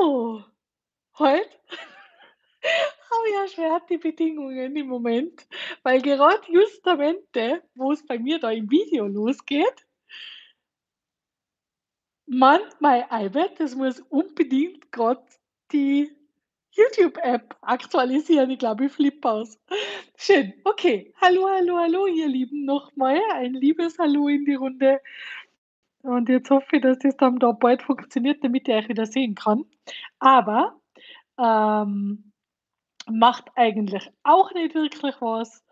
Oh, heute habe ich ja schwer die Bedingungen im Moment, weil gerade justamente, wo es bei mir da im Video losgeht Mann, mein iPad, das muss unbedingt gerade die YouTube-App aktualisieren. Ich glaube, ich flippe aus. Schön. Okay. Hallo, hallo, hallo, ihr Lieben. Nochmal ein liebes Hallo in die Runde. Und jetzt hoffe ich, dass das dann da bald funktioniert, damit ich euch wieder sehen kann. Aber ähm, macht eigentlich auch nicht wirklich was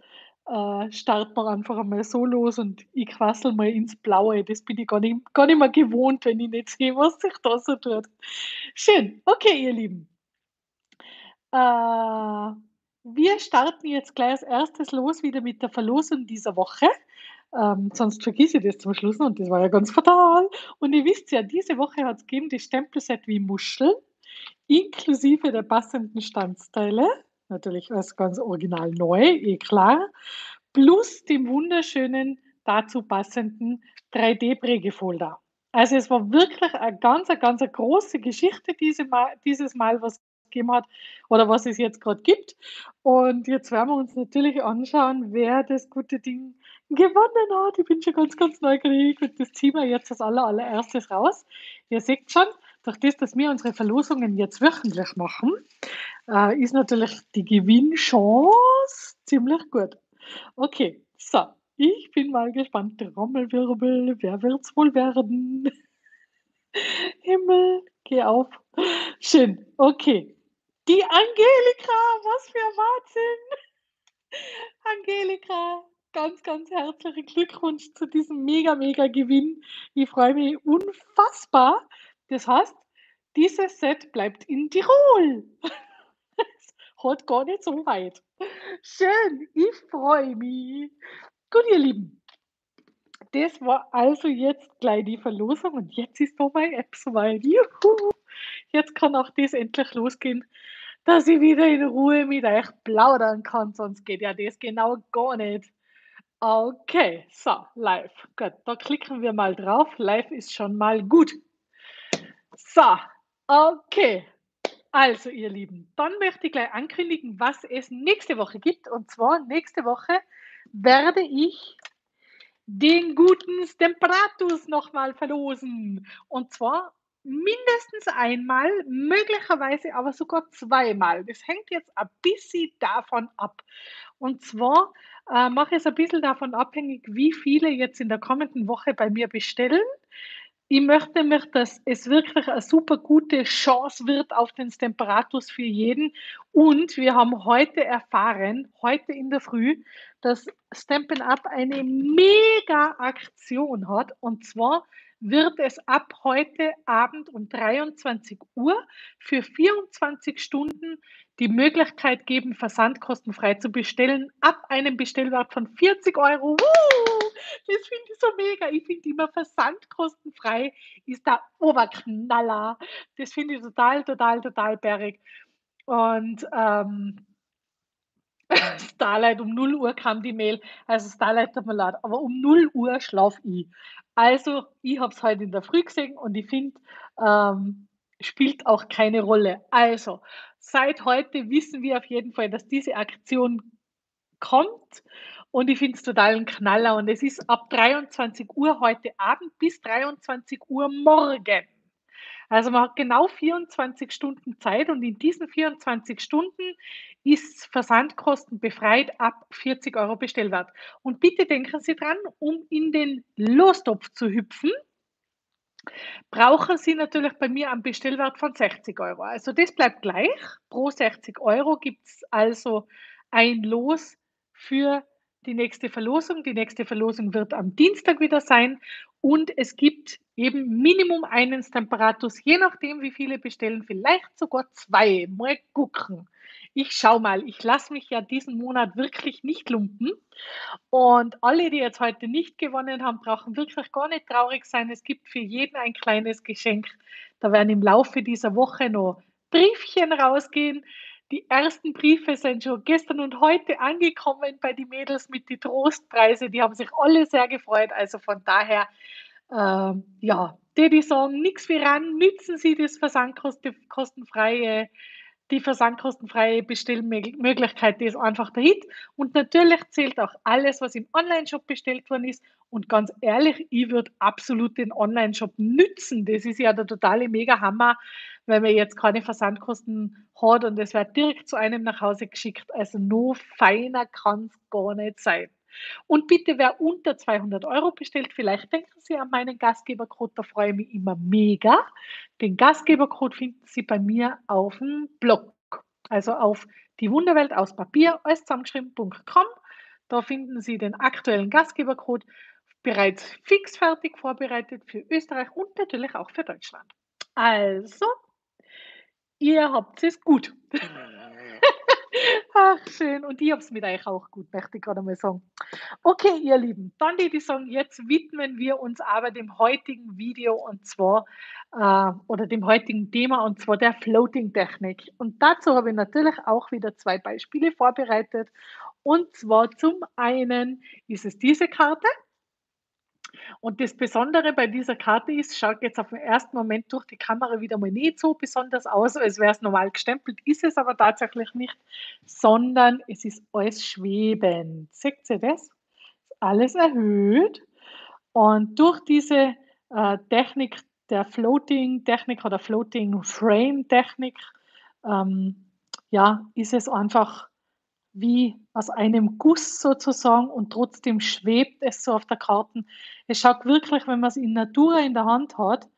äh, starten wir einfach einmal so los und ich quassel mal ins Blaue. Das bin ich gar nicht, gar nicht mehr gewohnt, wenn ich nicht sehe, was sich da so tut. Schön. Okay, ihr Lieben. Äh, wir starten jetzt gleich als erstes los wieder mit der Verlosung dieser Woche. Ähm, sonst vergesse ich das zum Schluss und das war ja ganz fatal. Und ihr wisst ja, diese Woche hat es gegeben das Stempelset wie Muschel, inklusive der passenden Standsteile natürlich als ganz original neu, eh klar, plus dem wunderschönen dazu passenden 3D-Prägefolder. Also es war wirklich eine ganz, eine ganz große Geschichte diese Mal, dieses Mal, was es gegeben hat oder was es jetzt gerade gibt. Und jetzt werden wir uns natürlich anschauen, wer das gute Ding gewonnen hat. Ich bin schon ganz, ganz neugierig und das ziehen wir jetzt als aller, allererstes raus. Ihr seht schon, durch das, dass wir unsere Verlosungen jetzt wöchentlich machen, äh, ist natürlich die Gewinnchance ziemlich gut. Okay, so, ich bin mal gespannt. Trommelwirbel, wer wird's wohl werden? Himmel, geh auf. Schön, okay. Die Angelika, was für Wahnsinn! Angelika, ganz, ganz herzlichen Glückwunsch zu diesem mega, mega Gewinn. Ich freue mich unfassbar. Das heißt, dieses Set bleibt in Tirol. Hat gar nicht so weit. Schön, ich freue mich. Gut, ihr Lieben. Das war also jetzt gleich die Verlosung und jetzt ist noch meine App soweit. Juhu. Jetzt kann auch das endlich losgehen, dass ich wieder in Ruhe mit euch plaudern kann, sonst geht ja das genau gar nicht. Okay, so, live. Gut, da klicken wir mal drauf. Live ist schon mal gut. So, okay. Also, ihr Lieben, dann möchte ich gleich ankündigen, was es nächste Woche gibt. Und zwar nächste Woche werde ich den guten Stemperatus nochmal verlosen. Und zwar mindestens einmal, möglicherweise aber sogar zweimal. Das hängt jetzt ein bisschen davon ab. Und zwar äh, mache es ein bisschen davon abhängig, wie viele jetzt in der kommenden Woche bei mir bestellen ich möchte mich, dass es wirklich eine super gute Chance wird auf den Stemperatus für jeden. Und wir haben heute erfahren, heute in der Früh, dass Stampin' Up eine mega Aktion hat. Und zwar wird es ab heute Abend um 23 Uhr für 24 Stunden die Möglichkeit geben, versandkostenfrei zu bestellen, ab einem Bestellwert von 40 Euro. Das finde ich so mega. Ich finde immer versandkostenfrei ist der Oberknaller. Das finde ich total, total, total bärig. Und ähm, Starlight um 0 Uhr kam die Mail. Also Starlight tut mir leid, aber um 0 Uhr schlafe ich. Also, ich habe es heute in der Früh gesehen und ich finde, ähm, spielt auch keine Rolle. Also, seit heute wissen wir auf jeden Fall, dass diese Aktion kommt und ich finde es total ein Knaller und es ist ab 23 Uhr heute Abend bis 23 Uhr morgen. Also man hat genau 24 Stunden Zeit und in diesen 24 Stunden ist Versandkosten befreit ab 40 Euro Bestellwert. Und bitte denken Sie dran, um in den Lostopf zu hüpfen, brauchen Sie natürlich bei mir einen Bestellwert von 60 Euro. Also das bleibt gleich. Pro 60 Euro gibt es also ein Los für die nächste Verlosung. Die nächste Verlosung wird am Dienstag wieder sein und es gibt eben Minimum einen Temperatus, je nachdem, wie viele bestellen, vielleicht sogar zwei. Mal gucken. Ich schau mal, ich lasse mich ja diesen Monat wirklich nicht lumpen. Und alle, die jetzt heute nicht gewonnen haben, brauchen wirklich gar nicht traurig sein. Es gibt für jeden ein kleines Geschenk. Da werden im Laufe dieser Woche noch Briefchen rausgehen. Die ersten Briefe sind schon gestern und heute angekommen bei den Mädels mit den Trostpreise. Die haben sich alle sehr gefreut. Also von daher, ähm, ja, die, die sagen, nichts wie ran, nützen Sie das versandkostenfreie die versandkostenfreie Bestellmöglichkeit, die ist einfach der Hit. Und natürlich zählt auch alles, was im Onlineshop bestellt worden ist. Und ganz ehrlich, ich würde absolut den Onlineshop nützen. Das ist ja der totale Mega-Hammer, weil man jetzt keine Versandkosten hat und es wird direkt zu einem nach Hause geschickt. Also noch feiner kann es gar nicht sein. Und bitte, wer unter 200 Euro bestellt, vielleicht denken Sie an meinen Gastgebercode, da freue ich mich immer mega. Den Gastgebercode finden Sie bei mir auf dem Blog, also auf die Wunderwelt aus Papier, alles zusammengeschrieben.com. Da finden Sie den aktuellen Gastgebercode bereits fix fertig vorbereitet für Österreich und natürlich auch für Deutschland. Also, ihr habt es gut. Ach, schön. Und ich habe es mit euch auch gut, möchte ich gerade mal sagen. Okay, ihr Lieben, dann die, sagen, jetzt widmen wir uns aber dem heutigen Video und zwar, äh, oder dem heutigen Thema und zwar der Floating-Technik. Und dazu habe ich natürlich auch wieder zwei Beispiele vorbereitet. Und zwar zum einen ist es diese Karte. Und das Besondere bei dieser Karte ist, schaut jetzt auf den ersten Moment durch die Kamera wieder mal nicht so besonders aus, als wäre es normal gestempelt, ist es aber tatsächlich nicht, sondern es ist alles schwebend. Seht ihr das? Alles erhöht. Und durch diese äh, Technik der Floating-Technik oder Floating-Frame-Technik, ähm, ja, ist es einfach wie aus einem Guss sozusagen und trotzdem schwebt es so auf der Karte. Es schaut wirklich, wenn man es in Natur in der Hand hat,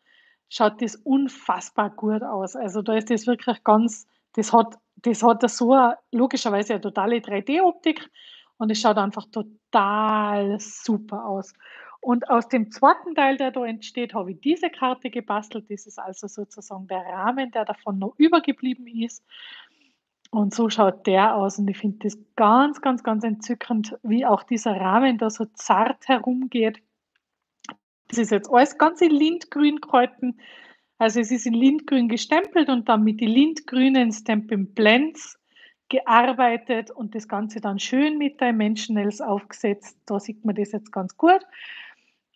schaut das unfassbar gut aus. Also da ist das wirklich ganz, das hat, das hat so eine, logischerweise eine totale 3D-Optik und es schaut einfach total super aus. Und aus dem zweiten Teil, der da entsteht, habe ich diese Karte gebastelt. Das ist also sozusagen der Rahmen, der davon noch übergeblieben ist. Und so schaut der aus und ich finde das ganz, ganz, ganz entzückend, wie auch dieser Rahmen da so zart herumgeht. Das ist jetzt alles ganz in Lindgrün gehalten. Also es ist in Lindgrün gestempelt und dann mit den lindgrünen Stampin' Blends gearbeitet und das Ganze dann schön mit Dimensionals aufgesetzt. Da sieht man das jetzt ganz gut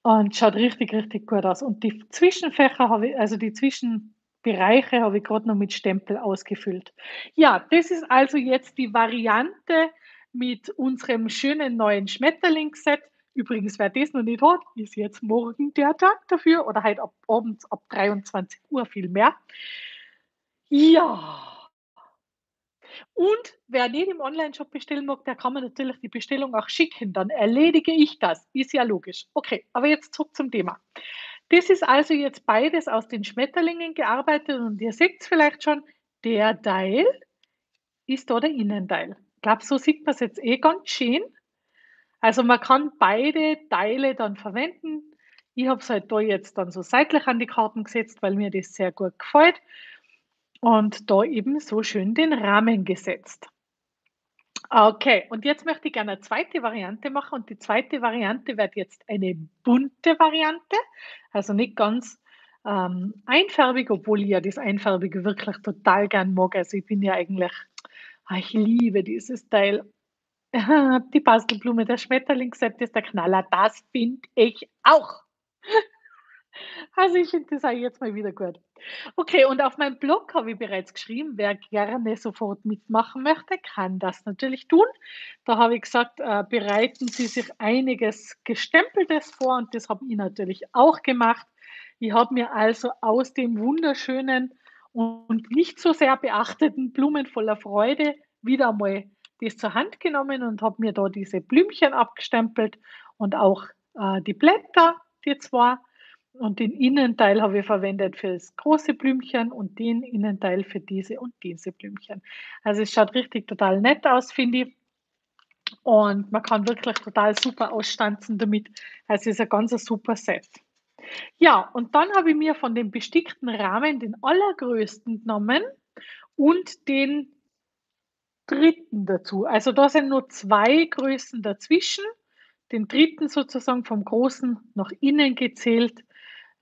und schaut richtig, richtig gut aus. Und die Zwischenfächer habe ich, also die Zwischen Bereiche habe ich gerade noch mit Stempel ausgefüllt. Ja, das ist also jetzt die Variante mit unserem schönen neuen Schmetterlingsset. Übrigens, wer das noch nicht hat, ist jetzt morgen der Tag dafür oder halt ab abends ab 23 Uhr viel mehr. Ja. Und wer nicht im Online-Shop bestellen mag, der kann mir natürlich die Bestellung auch schicken. Dann erledige ich das. Ist ja logisch. Okay, aber jetzt zurück zum Thema. Das ist also jetzt beides aus den Schmetterlingen gearbeitet und ihr seht es vielleicht schon, der Teil ist da der Innenteil. Ich glaube, so sieht man es jetzt eh ganz schön. Also man kann beide Teile dann verwenden. Ich habe es halt da jetzt dann so seitlich an die Karten gesetzt, weil mir das sehr gut gefällt. Und da eben so schön den Rahmen gesetzt. Okay, und jetzt möchte ich gerne eine zweite Variante machen und die zweite Variante wird jetzt eine bunte Variante, also nicht ganz ähm, einfarbig, obwohl ich ja das Einfarbige wirklich total gern mag. Also ich bin ja eigentlich, ah, ich liebe dieses Teil. Die Bastelblume, der Schmetterlingsset ist der Knaller, das finde ich auch. Also ich finde das auch jetzt mal wieder gut. Okay, und auf meinem Blog habe ich bereits geschrieben, wer gerne sofort mitmachen möchte, kann das natürlich tun. Da habe ich gesagt, äh, bereiten Sie sich einiges Gestempeltes vor und das habe ich natürlich auch gemacht. Ich habe mir also aus dem wunderschönen und nicht so sehr beachteten Blumen voller Freude wieder mal das zur Hand genommen und habe mir da diese Blümchen abgestempelt und auch äh, die Blätter, die zwei und den Innenteil habe ich verwendet für das große Blümchen und den Innenteil für diese und diese Blümchen. Also es schaut richtig total nett aus, finde ich. Und man kann wirklich total super ausstanzen damit. Also es ist ein ganz super Set. Ja, und dann habe ich mir von dem bestickten Rahmen den allergrößten genommen und den dritten dazu. Also da sind nur zwei Größen dazwischen. Den dritten sozusagen vom großen nach innen gezählt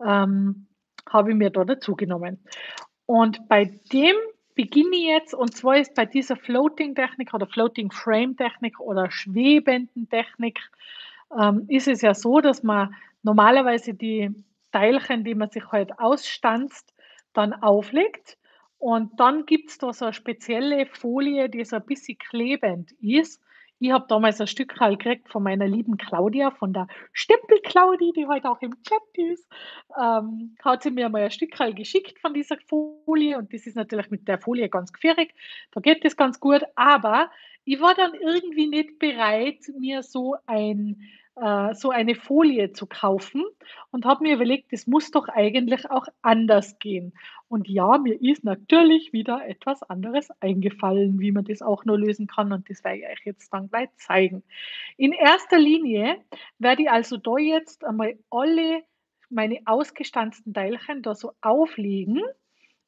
ähm, habe ich mir da dazu genommen. Und bei dem beginne ich jetzt, und zwar ist bei dieser Floating-Technik oder Floating-Frame-Technik oder schwebenden Technik, ähm, ist es ja so, dass man normalerweise die Teilchen, die man sich halt ausstanzt, dann auflegt. Und dann gibt es da so eine spezielle Folie, die so ein bisschen klebend ist. Ich habe damals ein Stück gekriegt von meiner lieben Claudia, von der Stempel-Claudi, die heute auch im Chat ist. Ähm, hat sie mir mal ein Stück geschickt von dieser Folie und das ist natürlich mit der Folie ganz gefährlich. Da geht das ganz gut, aber ich war dann irgendwie nicht bereit, mir so ein äh, so eine Folie zu kaufen und habe mir überlegt, das muss doch eigentlich auch anders gehen. Und ja, mir ist natürlich wieder etwas anderes eingefallen, wie man das auch nur lösen kann und das werde ich euch jetzt dann gleich zeigen. In erster Linie werde ich also da jetzt einmal alle meine ausgestanzten Teilchen da so auflegen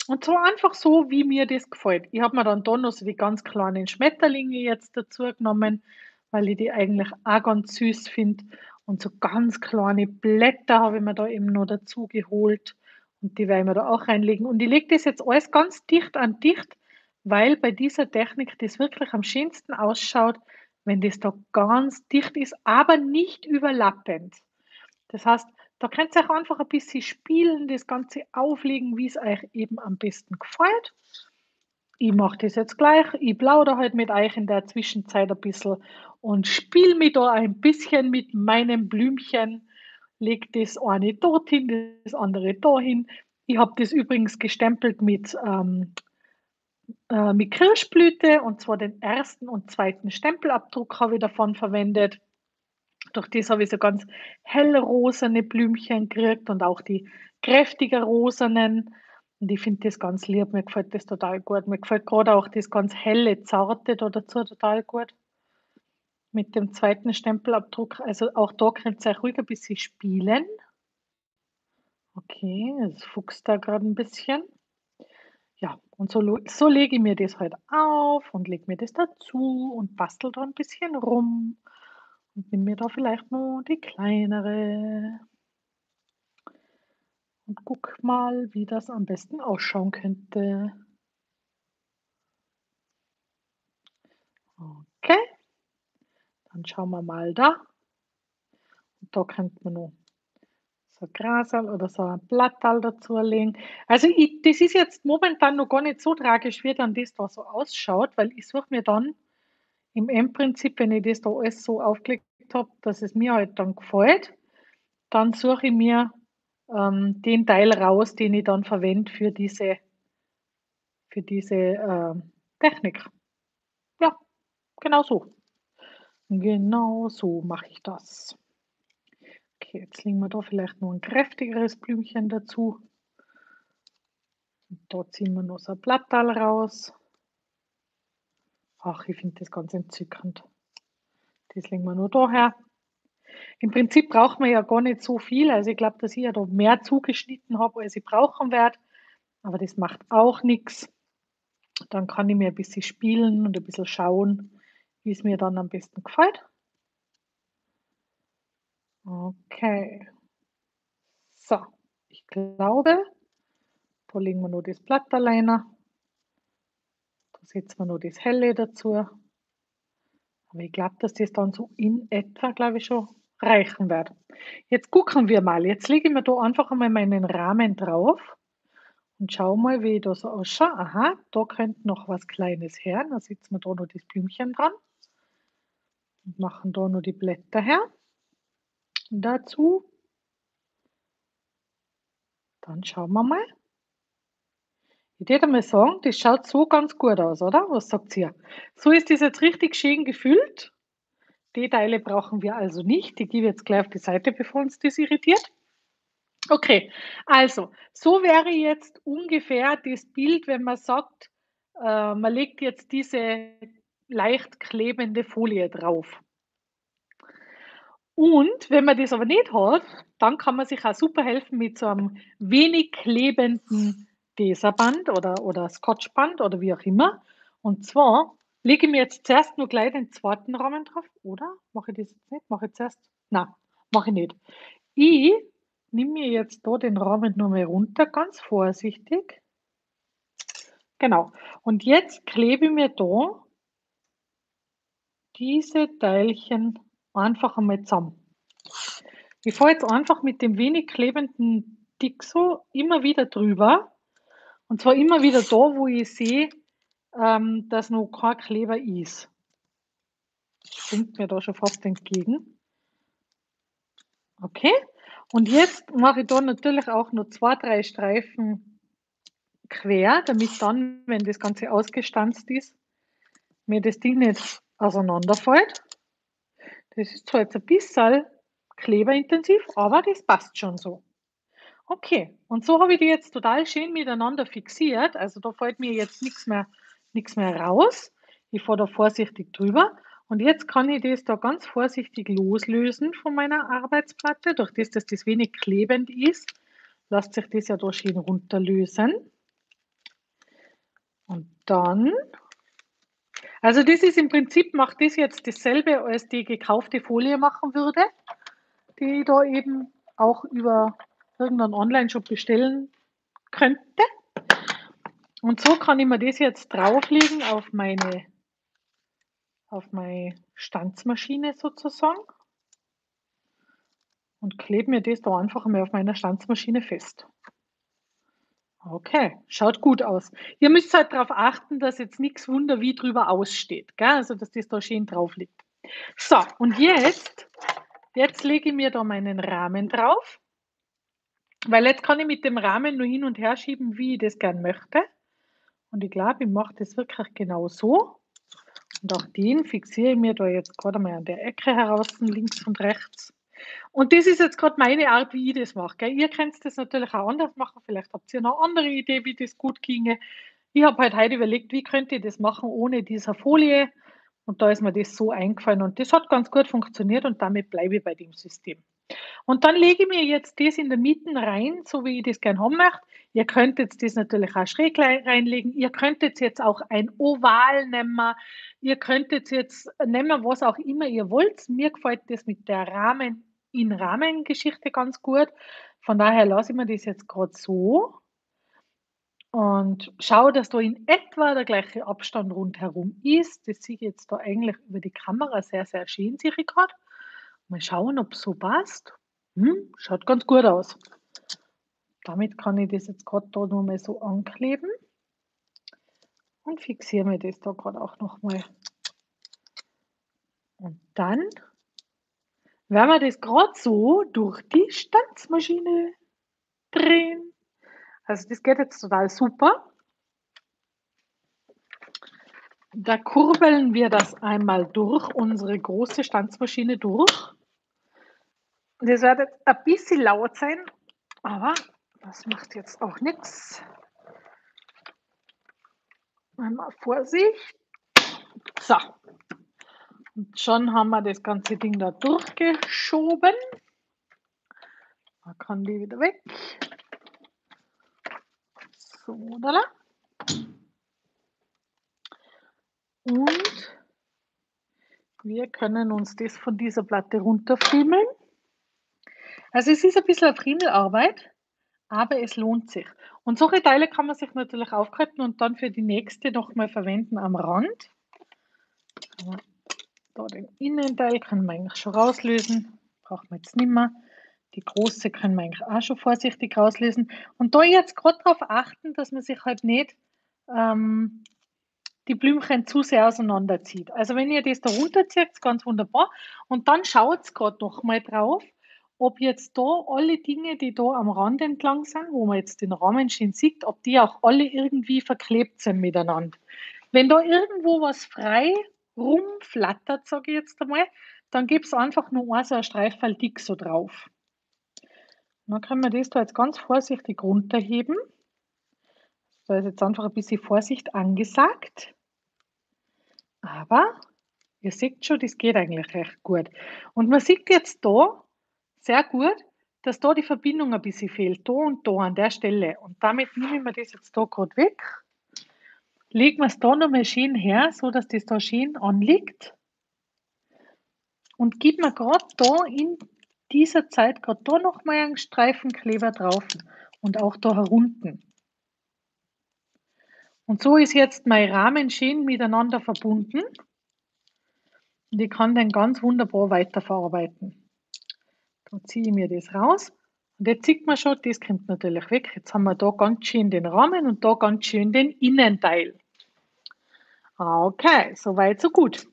und zwar einfach so, wie mir das gefällt. Ich habe mir dann da noch so die ganz kleinen Schmetterlinge jetzt dazu genommen, weil ich die eigentlich auch ganz süß finde. Und so ganz kleine Blätter habe ich mir da eben noch dazu geholt. Und die werden wir da auch reinlegen. Und ich lege das jetzt alles ganz dicht an dicht, weil bei dieser Technik das wirklich am schönsten ausschaut, wenn das da ganz dicht ist, aber nicht überlappend. Das heißt, da könnt ihr euch einfach ein bisschen spielen, das Ganze auflegen, wie es euch eben am besten gefällt ich mache das jetzt gleich. Ich plaudere halt mit euch in der Zwischenzeit ein bisschen und spiele mich da ein bisschen mit meinem Blümchen. Lege das eine dorthin, das andere dahin. Ich habe das übrigens gestempelt mit, ähm, äh, mit Kirschblüte und zwar den ersten und zweiten Stempelabdruck habe ich davon verwendet. Durch das habe ich so ganz hellrosane Blümchen gekriegt und auch die kräftiger rosanen. Und ich finde das ganz lieb, mir gefällt das total gut. Mir gefällt gerade auch das ganz helle, zarte da dazu total gut. Mit dem zweiten Stempelabdruck. Also auch da könnt ihr ruhig ein bisschen spielen. Okay, es fuchst da gerade ein bisschen. Ja, und so, so lege ich mir das halt auf und lege mir das dazu und bastel da ein bisschen rum. Und nehme mir da vielleicht noch die kleinere und guck mal, wie das am besten ausschauen könnte. Okay, dann schauen wir mal da. Und da könnte man noch so ein Grasal oder so ein Blattal dazu legen. Also ich, das ist jetzt momentan noch gar nicht so tragisch, wie dann das da so ausschaut, weil ich suche mir dann im Endprinzip, wenn ich das da alles so aufgelegt habe, dass es mir halt dann gefällt, dann suche ich mir ähm, den Teil raus, den ich dann verwende für diese, für diese äh, Technik. Ja, genau so. Genau so mache ich das. Okay, jetzt legen wir da vielleicht noch ein kräftigeres Blümchen dazu. Und da ziehen wir noch so ein Blattal raus. Ach, ich finde das ganz entzückend. Das legen wir nur daher. Im Prinzip braucht man ja gar nicht so viel. Also ich glaube, dass ich ja da mehr zugeschnitten habe, als ich brauchen werde. Aber das macht auch nichts. Dann kann ich mir ein bisschen spielen und ein bisschen schauen, wie es mir dann am besten gefällt. Okay. So, ich glaube, da legen wir nur das Blatt alleine. Da setzen wir nur das Helle dazu. Aber ich glaube, dass das dann so in etwa, glaube ich, schon reichen wird. Jetzt gucken wir mal. Jetzt lege ich mir da einfach einmal meinen Rahmen drauf und schau mal, wie das ausschaut. Aha, da könnte noch was Kleines her. Da setzen wir da noch das Blümchen dran und machen da noch die Blätter her. Dazu, dann schauen wir mal. Ich würde mal sagen, das schaut so ganz gut aus, oder? Was sagt ihr? So ist das jetzt richtig schön gefüllt. Die Teile brauchen wir also nicht. Die gebe ich jetzt gleich auf die Seite, bevor uns das irritiert. Okay, also so wäre jetzt ungefähr das Bild, wenn man sagt, äh, man legt jetzt diese leicht klebende Folie drauf. Und wenn man das aber nicht hat, dann kann man sich auch super helfen mit so einem wenig klebenden Deserband oder, oder Scotchband oder wie auch immer. Und zwar Lege ich mir jetzt zuerst nur gleich den zweiten Rahmen drauf, oder? Mache ich das jetzt nicht? Mache ich zuerst? Nein, mache ich nicht. Ich nehme mir jetzt da den Rahmen nur mal runter, ganz vorsichtig. Genau. Und jetzt klebe ich mir da diese Teilchen einfach einmal zusammen. Ich fahre jetzt einfach mit dem wenig klebenden Dixo immer wieder drüber. Und zwar immer wieder da, wo ich sehe, ähm, dass noch kein Kleber ist. Springt mir da schon fast entgegen. Okay. Und jetzt mache ich da natürlich auch noch zwei, drei Streifen quer, damit dann, wenn das Ganze ausgestanzt ist, mir das Ding nicht auseinanderfällt. Das ist zwar jetzt ein bisschen kleberintensiv, aber das passt schon so. Okay, und so habe ich die jetzt total schön miteinander fixiert. Also da fällt mir jetzt nichts mehr, nichts mehr raus. Ich fahre da vorsichtig drüber. Und jetzt kann ich das da ganz vorsichtig loslösen von meiner Arbeitsplatte. Durch das, dass das wenig klebend ist, lässt sich das ja da schön runterlösen. Und dann, also das ist im Prinzip, macht das jetzt dasselbe, als die gekaufte Folie machen würde, die ich da eben auch über irgendeinen Online-Shop bestellen könnte. Und so kann ich mir das jetzt drauflegen auf meine, auf meine Stanzmaschine sozusagen und klebe mir das da einfach mal auf meiner Stanzmaschine fest. Okay, schaut gut aus. Ihr müsst halt darauf achten, dass jetzt nichts Wunder wie drüber aussteht. Gell? Also, dass das da schön drauf liegt. So, und jetzt, jetzt lege ich mir da meinen Rahmen drauf. Weil jetzt kann ich mit dem Rahmen nur hin und her schieben, wie ich das gern möchte. Und ich glaube, ich mache das wirklich genau so. Und auch den fixiere ich mir da jetzt gerade mal an der Ecke heraus, links und rechts. Und das ist jetzt gerade meine Art, wie ich das mache. Gell? Ihr könnt das natürlich auch anders machen. Vielleicht habt ihr noch andere Idee, wie das gut ginge. Ich habe halt heute überlegt, wie könnte ich das machen ohne diese Folie. Und da ist mir das so eingefallen. Und das hat ganz gut funktioniert und damit bleibe ich bei dem System. Und dann lege ich mir jetzt das in der Mitte rein, so wie ich das gerne haben möchte. Ihr könnt jetzt das natürlich auch schräg reinlegen. Ihr könntet jetzt auch ein Oval nehmen. Ihr könntet jetzt nehmen, was auch immer ihr wollt. Mir gefällt das mit der Rahmen in Rahmengeschichte ganz gut. Von daher lasse ich mir das jetzt gerade so und schaue, dass da in etwa der gleiche Abstand rundherum ist. Das sehe ich jetzt da eigentlich über die Kamera sehr, sehr schön, sehe ich gerade. Mal schauen, ob es so passt. Hm, schaut ganz gut aus. Damit kann ich das jetzt gerade da nochmal so ankleben und fixiere mir das da gerade auch nochmal. Und dann werden wir das gerade so durch die Stanzmaschine drehen. Also das geht jetzt total super. Da kurbeln wir das einmal durch unsere große Stanzmaschine durch. Das wird jetzt ein bisschen laut sein, aber das macht jetzt auch nichts. Einmal Vorsicht. So. Und schon haben wir das ganze Ding da durchgeschoben. Man kann die wieder weg. So, da. Und wir können uns das von dieser Platte runterfriemeln. Also es ist ein bisschen eine Friemelarbeit, aber es lohnt sich. Und solche Teile kann man sich natürlich aufhalten und dann für die nächste nochmal verwenden am Rand. Da den Innenteil können wir eigentlich schon rauslösen. Brauchen wir jetzt nicht mehr. Die große können wir eigentlich auch schon vorsichtig rauslösen. Und da jetzt gerade darauf achten, dass man sich halt nicht ähm, die Blümchen zu sehr auseinanderzieht. Also wenn ihr das da runterzieht, ganz wunderbar. Und dann schaut gerade noch mal drauf, ob jetzt da alle Dinge, die da am Rand entlang sind, wo man jetzt den Rahmen schön sieht, ob die auch alle irgendwie verklebt sind miteinander. Wenn da irgendwo was frei rumflattert, sage ich jetzt einmal, dann gibt es einfach nur ein so ein Streifel dick so drauf. dann können wir das da jetzt ganz vorsichtig runterheben. Da ist jetzt einfach ein bisschen Vorsicht angesagt. Aber ihr seht schon, das geht eigentlich recht gut. Und man sieht jetzt da, sehr gut, dass da die Verbindung ein bisschen fehlt, da und da an der Stelle. Und damit nehmen wir das jetzt da gerade weg. Legen wir es da nochmal schön her, so dass das da schön anliegt. Und geben wir gerade da in dieser Zeit gerade da nochmal einen Streifen Kleber drauf und auch da herunten. Und so ist jetzt mein Rahmen schön miteinander verbunden. Und ich kann den ganz wunderbar weiterverarbeiten. Dann ziehe ich mir das raus. Und jetzt sieht man schon, das kommt natürlich weg. Jetzt haben wir da ganz schön den Rahmen und da ganz schön den Innenteil. Okay, soweit, so gut.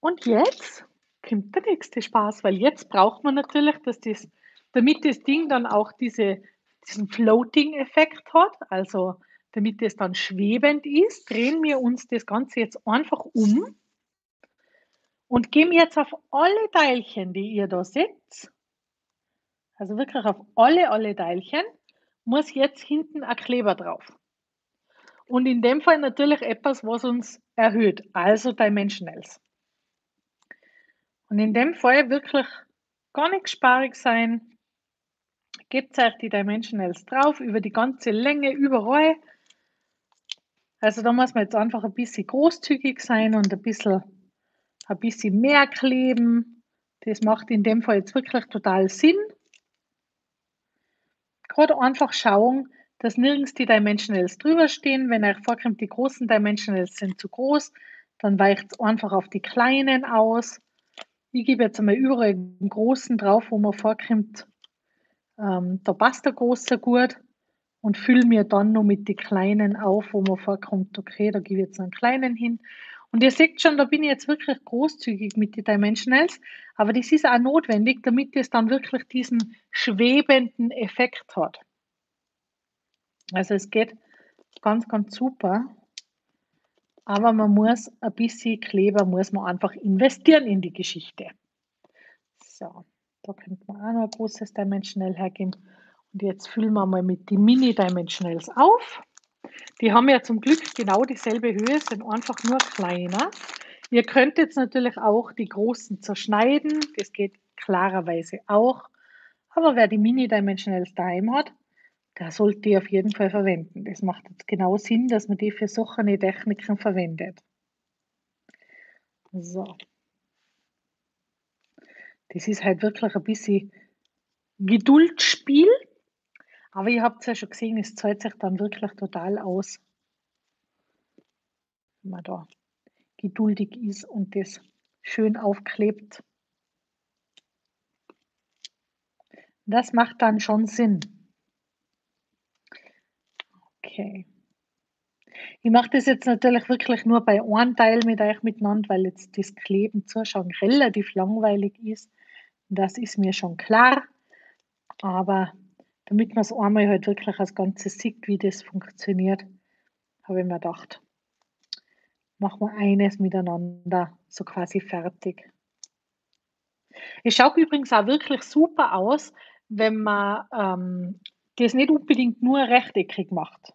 Und jetzt kommt der nächste Spaß, weil jetzt braucht man natürlich, dass das, damit das Ding dann auch diese, diesen Floating-Effekt hat, also damit es dann schwebend ist, drehen wir uns das Ganze jetzt einfach um und gehen jetzt auf alle Teilchen, die ihr da seht, also wirklich auf alle, alle Teilchen, muss jetzt hinten ein Kleber drauf. Und in dem Fall natürlich etwas, was uns erhöht, also Dimensionals. Und in dem Fall wirklich gar nicht sparig sein. Gebt euch die Dimensionals drauf, über die ganze Länge, überall. Also da muss man jetzt einfach ein bisschen großzügig sein und ein bisschen, ein bisschen mehr kleben. Das macht in dem Fall jetzt wirklich total Sinn. Gerade einfach schauen, dass nirgends die Dimensionals drüber stehen. Wenn euch vorkommt, die großen Dimensionals sind zu groß, dann weicht es einfach auf die kleinen aus. Ich gebe jetzt einmal überall einen großen drauf, wo man vorkommt, ähm, da passt der große gut und fülle mir dann noch mit den kleinen auf, wo man vorkommt, okay, da gebe ich jetzt einen kleinen hin. Und ihr seht schon, da bin ich jetzt wirklich großzügig mit den Dimensionals, aber das ist auch notwendig, damit es dann wirklich diesen schwebenden Effekt hat. Also es geht ganz, ganz super. Aber man muss ein bisschen Kleber, muss man einfach investieren in die Geschichte. So, da könnte man auch noch ein großes Dimensional hergeben. Und jetzt füllen wir mal mit den Mini-Dimensionals auf. Die haben ja zum Glück genau dieselbe Höhe, sind einfach nur kleiner. Ihr könnt jetzt natürlich auch die großen zerschneiden. Das geht klarerweise auch. Aber wer die Mini-Dimensionals daheim hat, der sollte die auf jeden Fall verwenden. Das macht jetzt genau Sinn, dass man die für solche Techniken verwendet. So. Das ist halt wirklich ein bisschen Geduldsspiel. Aber ihr habt es ja schon gesehen, es zahlt sich dann wirklich total aus, wenn man da geduldig ist und das schön aufklebt. Das macht dann schon Sinn. Okay. Ich mache das jetzt natürlich wirklich nur bei einem Teil mit euch miteinander, weil jetzt das Kleben zuschauen relativ langweilig ist. Das ist mir schon klar. Aber damit man es einmal halt wirklich als Ganzes sieht, wie das funktioniert, habe ich mir gedacht, machen wir eines miteinander so quasi fertig. Es schaut übrigens auch wirklich super aus, wenn man ähm, das nicht unbedingt nur rechteckig macht.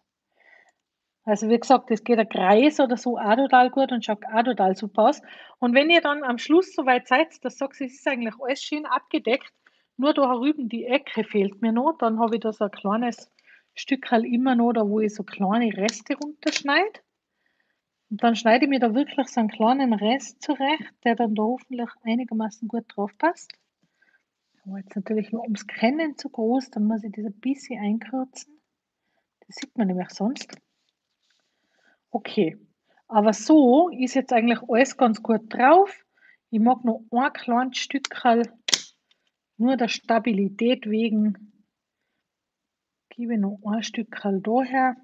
Also wie gesagt, das geht ein Kreis oder so auch total gut und schaut auch total super aus. Und wenn ihr dann am Schluss soweit seid, dass sagt, es ist eigentlich alles schön abgedeckt, nur da drüben die Ecke fehlt mir noch, dann habe ich da so ein kleines Stück halt immer noch, da wo ich so kleine Reste runterschneide. Und dann schneide ich mir da wirklich so einen kleinen Rest zurecht, der dann da hoffentlich einigermaßen gut drauf passt. Aber jetzt natürlich nur ums Kennen zu groß, dann muss ich das ein bisschen einkürzen. Das sieht man nämlich sonst. Okay, aber so ist jetzt eigentlich alles ganz gut drauf. Ich mag noch ein kleines Stückchen, nur der Stabilität wegen, gebe noch ein Stückchen daher.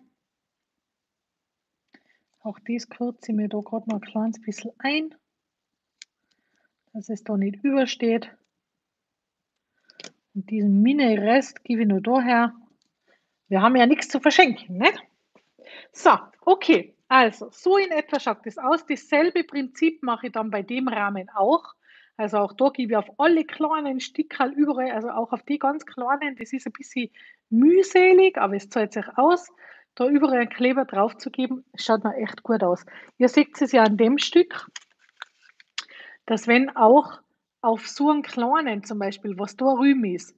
Auch das kürze ich mir da gerade noch ein kleines bisschen ein, dass es da nicht übersteht. Und diesen Mini-Rest gebe ich nur daher. Wir haben ja nichts zu verschenken, ne? So, okay. Also, so in etwa schaut das aus. Dasselbe Prinzip mache ich dann bei dem Rahmen auch. Also auch da gebe ich auf alle kleinen Stickerl überall, also auch auf die ganz kleinen, das ist ein bisschen mühselig, aber es zahlt sich aus, da überall einen Kleber drauf zu geben, schaut mir echt gut aus. Ihr seht es ja an dem Stück, dass wenn auch auf so einen kleinen zum Beispiel, was da rüben ist,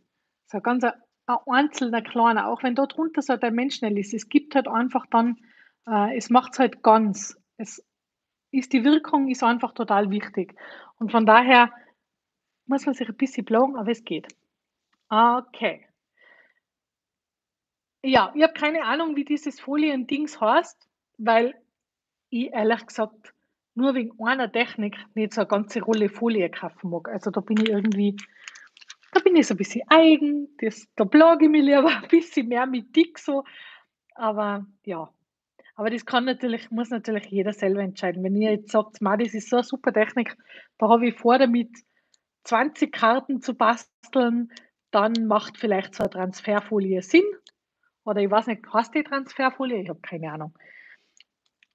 so ganz ein, ein einzelner kleiner, auch wenn da drunter so der Mensch schnell ist, es gibt halt einfach dann äh, es macht es halt ganz. Es ist die Wirkung ist einfach total wichtig. Und von daher muss man sich ein bisschen blauen, aber es geht. Okay. Ja, ich habe keine Ahnung, wie dieses Foliendings heißt, weil ich ehrlich gesagt nur wegen einer Technik nicht so eine ganze Rolle Folie kaufen mag. Also da bin ich irgendwie, da bin ich so ein bisschen eigen, das, da plage ich mich lieber ein bisschen mehr mit dick so. Aber ja, aber das kann natürlich, muss natürlich jeder selber entscheiden. Wenn ihr jetzt sagt, das ist so eine super Technik, da habe ich vor, damit 20 Karten zu basteln, dann macht vielleicht so eine Transferfolie Sinn. Oder ich weiß nicht, hast die Transferfolie? Ich habe keine Ahnung.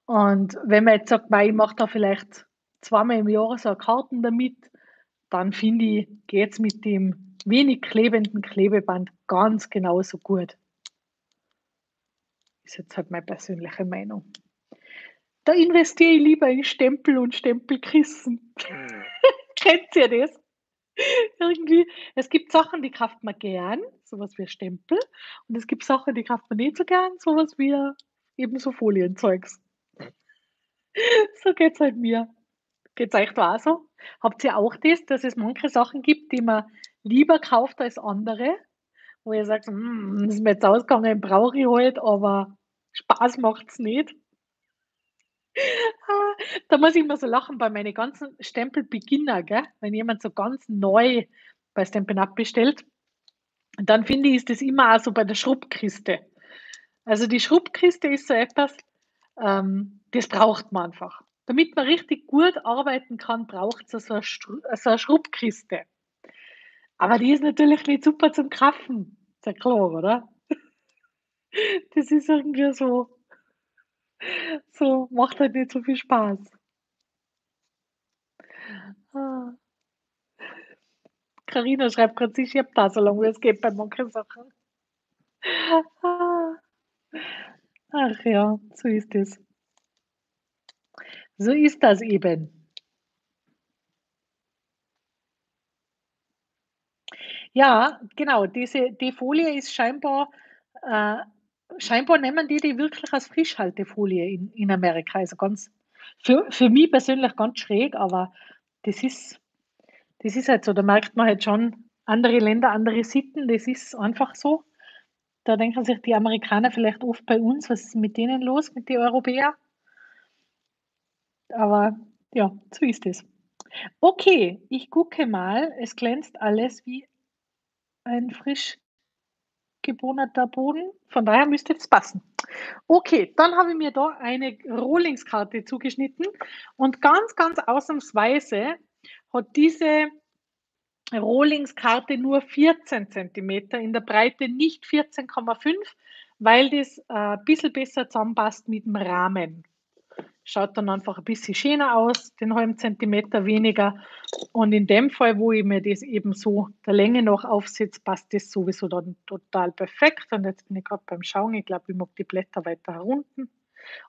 Und wenn man jetzt sagt, ich mache da vielleicht zweimal im Jahr so Karten damit, dann finde ich, geht es mit dem wenig klebenden Klebeband ganz genauso gut. Ist jetzt halt meine persönliche Meinung. Da investiere ich lieber in Stempel und Stempelkissen. Mhm. Kennt ihr das? Irgendwie, es gibt Sachen, die kauft man gern, sowas wie Stempel. Und es gibt Sachen, die kauft man nicht so gern, sowas wie eben so Folienzeugs. so geht es halt mir. Geht es euch da auch so? Habt ihr auch das, dass es manche Sachen gibt, die man lieber kauft als andere? Wo ihr sagt, hm, das ist mir jetzt ausgegangen, brauche ich halt, aber Spaß macht es nicht. Da muss ich immer so lachen bei meinen ganzen Stempel-Beginner, wenn jemand so ganz neu bei Stampin' Up bestellt. Dann finde ich, ist das immer auch so bei der Schrubbkiste. Also die Schrubbkiste ist so etwas, ähm, das braucht man einfach. Damit man richtig gut arbeiten kann, braucht es so eine, so eine Schrubbkiste. Aber die ist natürlich nicht super zum Kraffen. Ist ja klar, oder? Das ist irgendwie so, so, macht halt nicht so viel Spaß. Ah. Carina schreibt gerade, sie schiebt da so lange wie es geht bei manchen Sachen. Ah. Ach ja, so ist es. So ist das eben. Ja, genau, diese die Folie ist scheinbar äh, scheinbar nehmen die die wirklich als Frischhaltefolie in in Amerika. Also ganz für für mich persönlich ganz schräg, aber das ist das ist halt so. Da merkt man halt schon andere Länder, andere Sitten, das ist einfach so. Da denken sich die Amerikaner vielleicht oft bei uns: „Was ist mit denen los, mit den Europäern?“ Aber ja, so ist es. Okay, ich gucke mal. Es glänzt alles wie ein frisch gebohnerter Boden. Von daher müsste es passen. Okay, dann habe ich mir da eine Rohlingskarte zugeschnitten und ganz, ganz ausnahmsweise hat diese Rohlingskarte nur 14 cm in der Breite, nicht 14,5, weil das äh, ein bisschen besser zusammenpasst mit dem Rahmen. Schaut dann einfach ein bisschen schöner aus, den halben Zentimeter weniger. Und in dem Fall, wo ich mir das eben so der Länge noch aufsetze, passt das sowieso dann total perfekt. Und jetzt bin ich gerade beim Schauen. Ich glaube, ich mag die Blätter weiter herunten.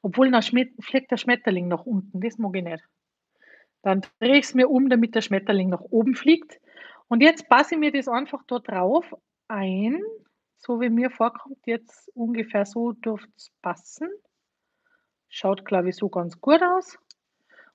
Obwohl, dann fliegt der Schmetterling nach unten. Das mag ich nicht. Dann drehe ich es mir um, damit der Schmetterling nach oben fliegt. Und jetzt passe ich mir das einfach da drauf ein, so wie mir vorkommt. Jetzt ungefähr so dürfte es passen. Schaut, glaube ich, so ganz gut aus.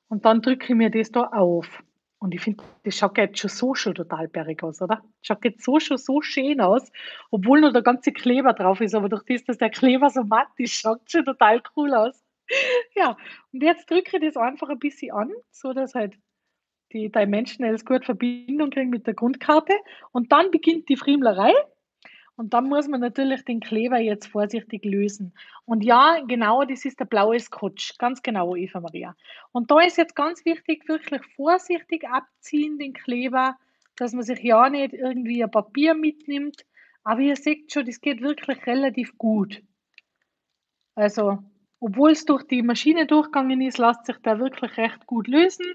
Und dann drücke ich mir das da auf. Und ich finde, das schaut jetzt schon so schon total berg aus, oder? Schaut jetzt so schon so schön aus, obwohl noch der ganze Kleber drauf ist. Aber durch das, dass der Kleber so matt ist, schaut schon total cool aus. Ja, und jetzt drücke ich das einfach ein bisschen an, so dass halt die Dimensionals gut Verbindung kriegen mit der Grundkarte. Und dann beginnt die Friemlerei. Und dann muss man natürlich den Kleber jetzt vorsichtig lösen. Und ja, genau, das ist der blaue Scotch. Ganz genau, Eva Maria. Und da ist jetzt ganz wichtig, wirklich vorsichtig abziehen, den Kleber, dass man sich ja nicht irgendwie ein Papier mitnimmt. Aber ihr seht schon, das geht wirklich relativ gut. Also, obwohl es durch die Maschine durchgegangen ist, lässt sich der wirklich recht gut lösen.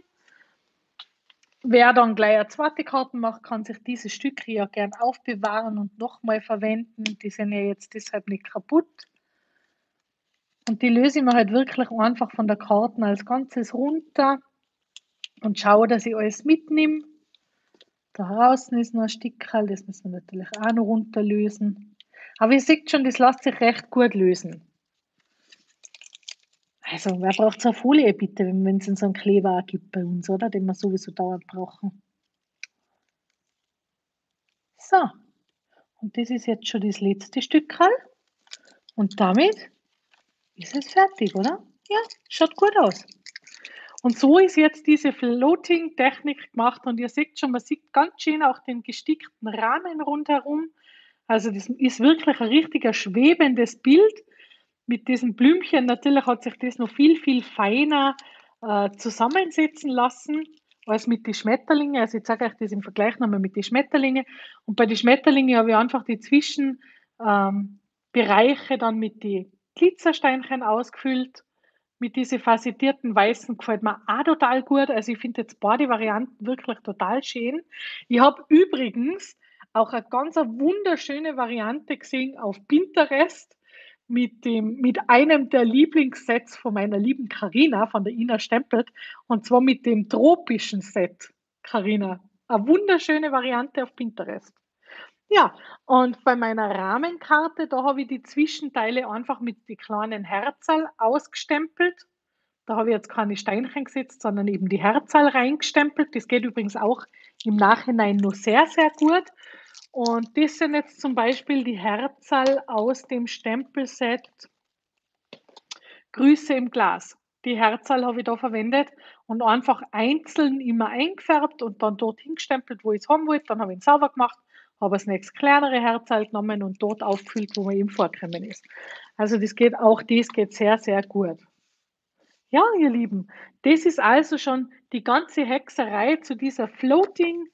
Wer dann gleich eine zweite Karte macht, kann sich diese Stücke ja gern aufbewahren und nochmal verwenden. Die sind ja jetzt deshalb nicht kaputt. Und die löse ich mir halt wirklich einfach von der Karte als Ganzes runter und schaue, dass ich alles mitnehme. Da draußen ist noch ein Stickerl, das müssen wir natürlich auch noch runterlösen. Aber ihr seht schon, das lässt sich recht gut lösen. Also, wer braucht so eine Folie bitte, wenn es so einen Kleber gibt bei uns, oder? Den wir sowieso dauernd brauchen. So, und das ist jetzt schon das letzte Stückchen. Und damit ist es fertig, oder? Ja, schaut gut aus. Und so ist jetzt diese Floating-Technik gemacht und ihr seht schon, man sieht ganz schön auch den gestickten Rahmen rundherum. Also das ist wirklich ein richtiger schwebendes Bild mit diesen Blümchen. Natürlich hat sich das noch viel, viel feiner äh, zusammensetzen lassen als mit den Schmetterlingen. Also ich zeige euch das im Vergleich nochmal mit den Schmetterlingen. Und bei den Schmetterlingen habe ich einfach die Zwischenbereiche ähm, dann mit den Glitzersteinchen ausgefüllt. Mit diesen facettierten Weißen gefällt mir auch total gut. Also ich finde jetzt beide Varianten wirklich total schön. Ich habe übrigens auch eine ganz wunderschöne Variante gesehen auf Pinterest mit, dem, mit einem der Lieblingssets von meiner lieben Karina von der Ina Stempelt und zwar mit dem tropischen Set, Karina. Eine wunderschöne Variante auf Pinterest. Ja, und bei meiner Rahmenkarte, da habe ich die Zwischenteile einfach mit den kleinen Herzal ausgestempelt. Da habe ich jetzt keine Steinchen gesetzt, sondern eben die Herzal reingestempelt. Das geht übrigens auch im Nachhinein nur sehr, sehr gut. Und das sind jetzt zum Beispiel die Herzal aus dem Stempelset Grüße im Glas. Die Herzal habe ich da verwendet und einfach einzeln immer eingefärbt und dann dort hingestempelt, wo ich es haben wollte. Dann habe ich ihn sauber gemacht, habe das nächste kleinere Herzal genommen und dort aufgefüllt, wo man eben vorgekommen ist. Also das geht auch, das geht sehr, sehr gut. Ja, ihr Lieben, das ist also schon die ganze Hexerei zu dieser Floating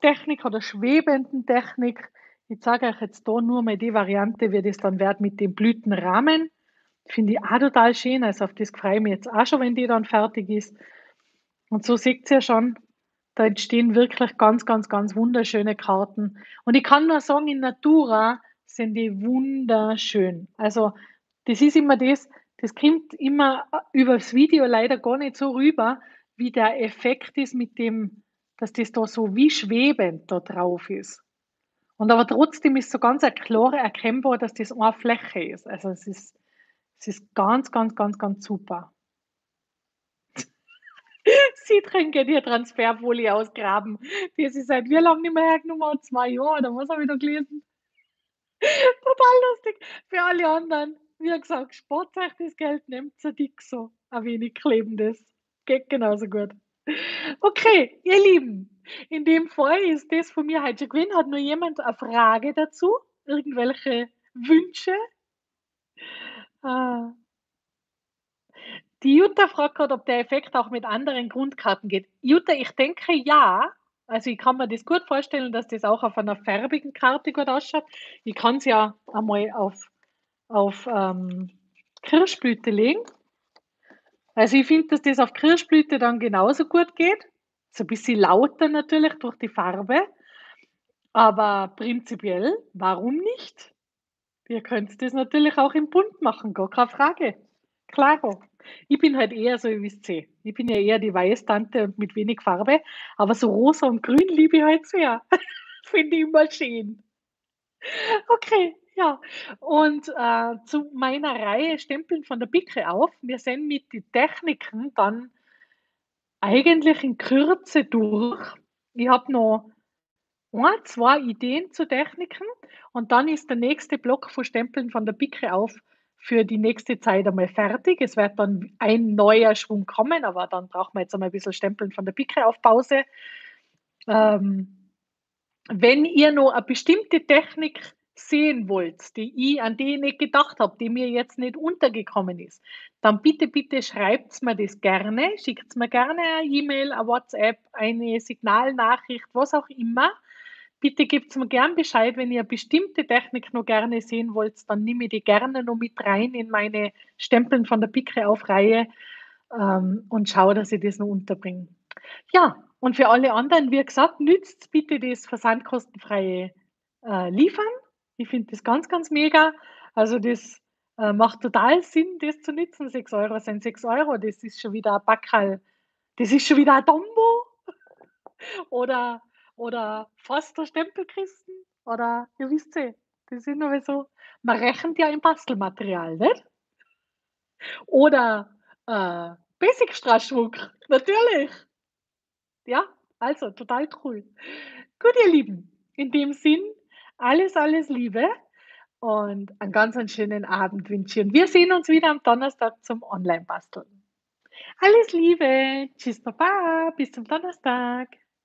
Technik oder schwebenden Technik. Ich zeige euch jetzt da nur mal die Variante, wie das dann wird mit dem Blütenrahmen. Finde ich auch total schön. Also auf das freue ich mich jetzt auch schon, wenn die dann fertig ist. Und so seht ihr schon, da entstehen wirklich ganz, ganz, ganz wunderschöne Karten. Und ich kann nur sagen, in Natura sind die wunderschön. Also das ist immer das, das kommt immer übers Video leider gar nicht so rüber, wie der Effekt ist mit dem dass das da so wie schwebend da drauf ist. Und aber trotzdem ist so ganz klar erkennbar, dass das eine Fläche ist. Also es ist, es ist ganz, ganz, ganz, ganz super. Sie trinken die Transferfolie ausgraben. Das ist seit wie lange nicht mehr hergenommen? Zwei Jahre oder was habe ich da gelesen? Total lustig. Für alle anderen, wie gesagt, spart euch das Geld, nehmt es dick so. Ein wenig klebendes. Geht genauso gut. Okay, ihr Lieben, in dem Fall ist das von mir heute gewesen. Hat nur jemand eine Frage dazu? Irgendwelche Wünsche? Ah. Die Jutta fragt gerade, ob der Effekt auch mit anderen Grundkarten geht. Jutta, ich denke ja. Also ich kann mir das gut vorstellen, dass das auch auf einer färbigen Karte gut ausschaut. Ich kann es ja einmal auf, auf ähm, Kirschblüte legen. Also ich finde, dass das auf Kirschblüte dann genauso gut geht. So ein bisschen lauter natürlich durch die Farbe. Aber prinzipiell, warum nicht? Ihr könnt das natürlich auch im Bunt machen, gar keine Frage. Klaro. Ich bin halt eher so, wie es seht. Ich bin ja eher die Weißtante mit wenig Farbe, aber so rosa und grün liebe ich halt sehr. Finde ich immer schön. Okay, ja, und, äh, zu meiner Reihe Stempeln von der Pike auf. Wir sind mit den Techniken dann eigentlich in Kürze durch. Ich habe noch ein, 2 Ideen zu Techniken und dann ist der nächste Block von Stempeln von der Pike auf für die nächste Zeit einmal fertig. Es wird dann ein neuer Schwung kommen, aber dann brauchen wir jetzt einmal ein bisschen Stempeln von der Pike auf Pause. Ähm, wenn ihr noch eine bestimmte Technik sehen wollt, die ich, an die ich nicht gedacht habe, die mir jetzt nicht untergekommen ist, dann bitte, bitte schreibt mir das gerne, schickt mir gerne eine E-Mail, eine WhatsApp, eine Signalnachricht, was auch immer. Bitte gebt mir gerne Bescheid, wenn ihr bestimmte Technik noch gerne sehen wollt, dann nehme ich die gerne noch mit rein in meine Stempeln von der Pike auf Reihe ähm, und schaue, dass ich das noch unterbringe. Ja, und für alle anderen, wie gesagt, nützt bitte das versandkostenfreie äh, Liefern ich finde das ganz, ganz mega. Also das äh, macht total Sinn, das zu nutzen. 6 Euro sind 6 Euro. Das ist schon wieder ein Backerl. Das ist schon wieder ein Dombo. oder, oder fast der Stempelkisten. Oder, ihr wisst ja, das ist nur so. Man rechnet ja im Bastelmaterial, nicht? Oder äh, Basic-Straßschmuck, natürlich. Ja, also total cool. Gut, ihr Lieben, in dem Sinn alles, alles Liebe und einen ganz einen schönen Abend wünsche ich. Und wir sehen uns wieder am Donnerstag zum Online-Basteln. Alles Liebe. Tschüss, Baba, bis zum Donnerstag.